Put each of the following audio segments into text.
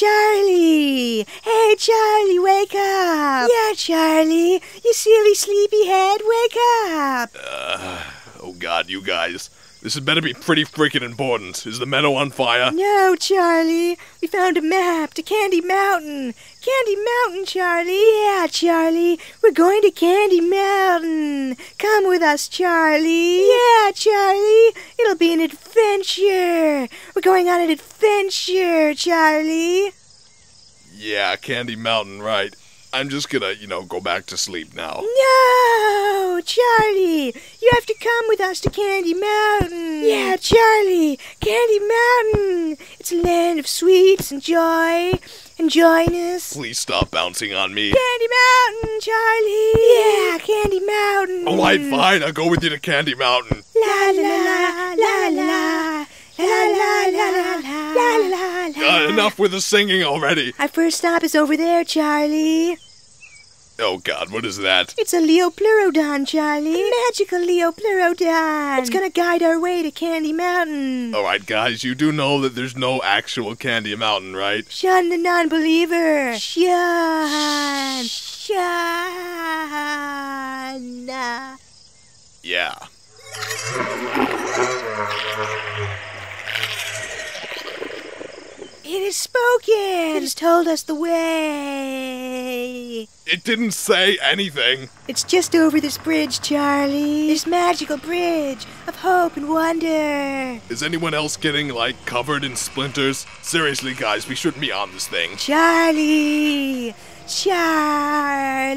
Charlie! Hey, Charlie, wake up! Yeah, Charlie, you silly sleepyhead, wake up! Uh, oh god, you guys. This had better be pretty freaking important. Is the meadow on fire? No, Charlie, we found a map to Candy Mountain. Candy Mountain, Charlie. Yeah, Charlie, we're going to Candy Mountain. Come with us, Charlie. Yeah, Charlie, it'll be an adventure. We're going on an adventure, Charlie. Yeah, Candy Mountain, right. I'm just gonna, you know, go back to sleep now. No, Charlie, you have to come with us to Candy Mountain. Yeah, Charlie, Candy Mountain. It's a land of sweets and joy and joyness. Please stop bouncing on me. Candy Mountain, Charlie. Yeah, Candy Mountain. Alright, fine, I'll go with you to Candy Mountain. La la la la la. La la la la la la la la. Uh, enough with the singing already. Our first stop is over there, Charlie. Oh god, what is that? It's a Liopleurodon, Charlie. A magical Liopleurodon. It's gonna guide our way to Candy Mountain. Alright, guys, you do know that there's no actual Candy Mountain, right? Shun the non-believer. Shun. Shun. Yeah. It has spoken. It has told us the way. It didn't say anything. It's just over this bridge, Charlie. This magical bridge of hope and wonder. Is anyone else getting, like, covered in splinters? Seriously, guys, we shouldn't be on this thing. Charlie! Charlie!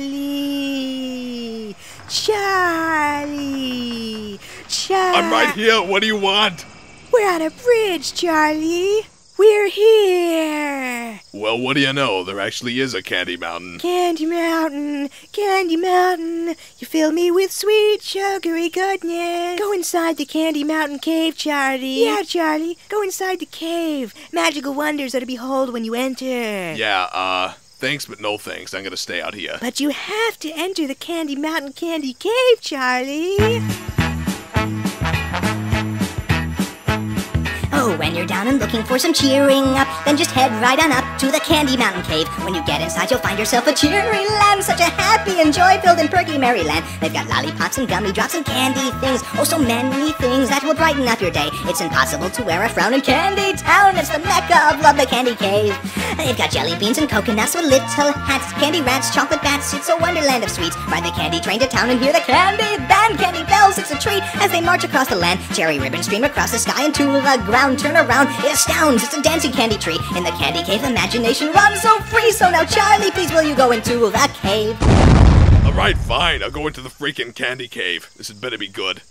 Charlie! Charlie! I'm right here. What do you want? We're on a bridge, Charlie. We're here. Well, what do you know? There actually is a Candy Mountain. Candy Mountain, Candy Mountain, you fill me with sweet, sugary goodness. Go inside the Candy Mountain cave, Charlie. Yeah, Charlie, go inside the cave. Magical wonders are to behold when you enter. Yeah, uh, thanks, but no thanks. I'm gonna stay out here. But you have to enter the Candy Mountain Candy Cave, Charlie. When you're down and looking for some cheering up, then just head right on up to the Candy Mountain Cave. When you get inside, you'll find yourself a cheery land, such a happy and joy-filled and perky merry land. They've got lollipops and gummy drops and candy things, oh so many things that will brighten up your day. It's impossible to wear a frown in Candy Town. It's the mecca of love, the Candy Cave. They've got jelly beans and coconuts with little hats, candy rats, chocolate bats. It's a wonderland of sweets. Ride the candy train to town and hear the candy band, candy bells. It's a treat as they march across the land. Cherry ribbons stream across the sky and to the ground. Turn around, it astounds. It's a dancing candy tree. In the candy cave, imagination runs so free. So now, Charlie, please will you go into the cave? Alright, fine. I'll go into the freaking Candy Cave. This had better be good.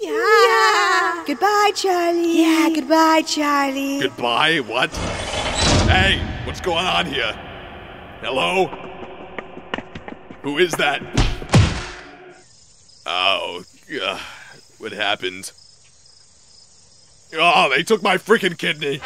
Yeah. Goodbye, Charlie. Yeah, goodbye, Charlie. Goodbye? What? Hey, what's going on here? Hello? Who is that? Oh, uh, what happened? Oh, they took my freaking kidney.